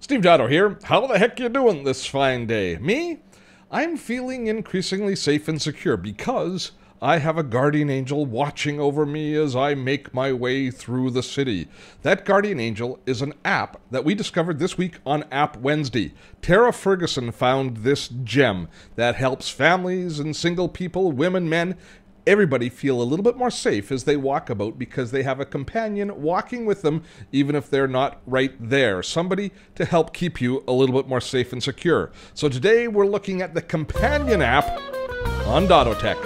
Steve Dotto here. How the heck you doing this fine day? Me? I'm feeling increasingly safe and secure because I have a guardian angel watching over me as I make my way through the city. That guardian angel is an app that we discovered this week on App Wednesday. Tara Ferguson found this gem that helps families and single people, women, men, everybody feel a little bit more safe as they walk about because they have a companion walking with them, even if they're not right there. Somebody to help keep you a little bit more safe and secure. So today we're looking at the companion app on Dottotech.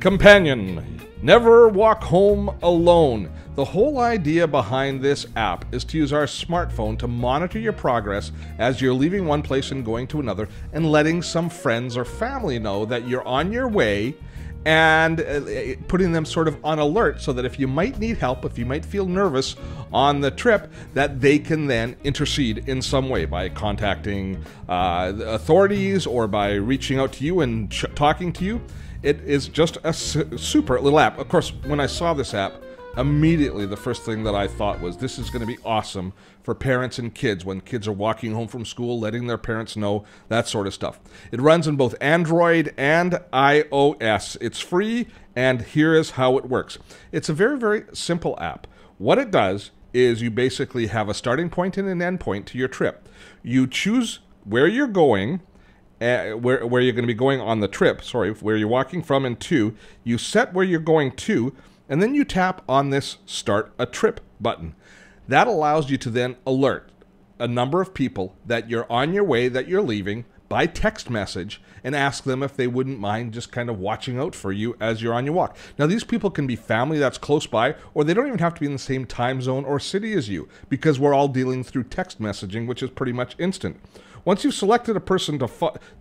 Companion. Never walk home alone. The whole idea behind this app is to use our smartphone to monitor your progress as you're leaving one place and going to another and letting some friends or family know that you're on your way and uh, putting them sort of on alert so that if you might need help, if you might feel nervous on the trip, that they can then intercede in some way by contacting uh, authorities or by reaching out to you and ch- talking to you. It is just a su- super little app. Of course, when I saw this app, immediately the first thing that I thought was this is going to be awesome for parents and kids when kids are walking home from school, letting their parents know, that sort of stuff. It runs in both Android and iOS. It's free, and here is how it works it's a very, very simple app. What it does is you basically have a starting point and an end point to your trip. You choose where you're going. Where, where you're going to be going on the trip, sorry, where you're walking from and to, you set where you're going to, and then you tap on this Start a Trip button. That allows you to then alert a number of people that you're on your way, that you're leaving by text message, and ask them if they wouldn't mind just kind of watching out for you as you're on your walk. Now, these people can be family that's close by, or they don't even have to be in the same time zone or city as you, because we're all dealing through text messaging, which is pretty much instant. Once you've selected a person to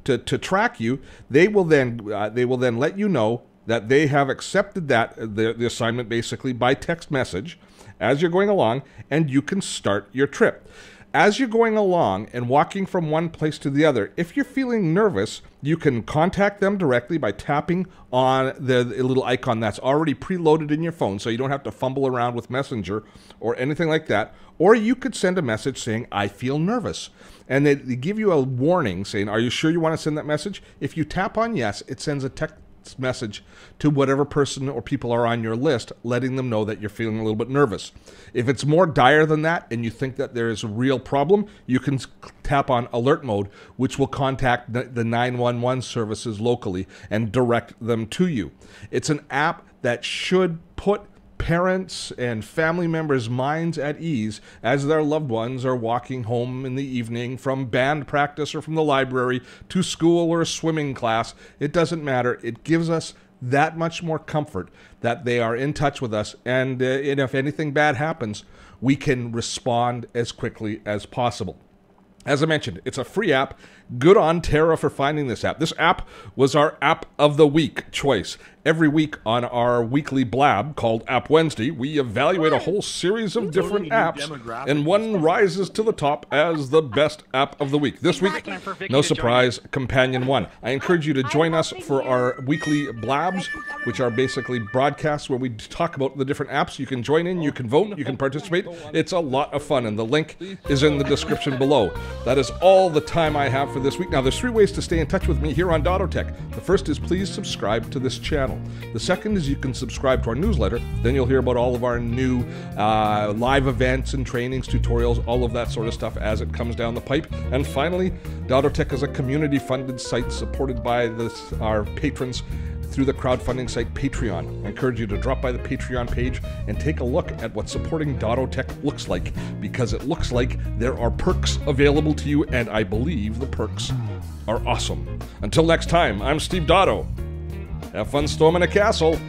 to, to track you, they will then uh, they will then let you know that they have accepted that the, the assignment basically by text message as you're going along, and you can start your trip. As you're going along and walking from one place to the other, if you're feeling nervous, you can contact them directly by tapping on the, the, little icon that's already preloaded in your phone so you don't have to fumble around with Messenger or anything like that. Or you could send a message saying, I feel nervous. And they, they give you a warning saying, Are you sure you want to send that message? If you tap on yes, it sends a text message to whatever person or people are on your list, letting them know that you're feeling a little bit nervous. If it's more dire than that and you think that there is a real problem, you can tap on alert mode, which will contact the 911 services locally and direct them to you. It's an app that should put parents and family members' minds at ease as their loved ones are walking home in the evening from band practice or from the library to school or a swimming class. It doesn't matter. It gives us that much more comfort that they are in touch with us. And, uh, and if anything bad happens, we can respond as quickly as possible. As I mentioned, it's a free app. Good on Tara for finding this app. This app was our app of the week choice. Every week on our weekly blab called App Wednesday, we evaluate a whole series of different apps, and one rises to the top as the best app of the week. This week, no surprise, Companion won. I encourage you to join us for our weekly blabs, which are basically broadcasts where we talk about the different apps. You can join in, you can vote, you can participate. It's a lot of fun, and the link is in the description below. That is all the time I have for this week. Now, there's three ways to stay in touch with me here on Dottotech. The first is please subscribe to this channel. The second is you can subscribe to our newsletter. Then you'll hear about all of our new uh, live events and trainings, tutorials, all of that sort of stuff as it comes down the pipe. And finally, Dottotech is a community-funded site supported by this, our patrons through the crowdfunding site Patreon. I encourage you to drop by the Patreon page and take a look at what supporting Dottotech looks like, because it looks like there are perks available to you, and I believe the perks are awesome. Until next time, I'm Steve Dotto. Have fun storming a castle.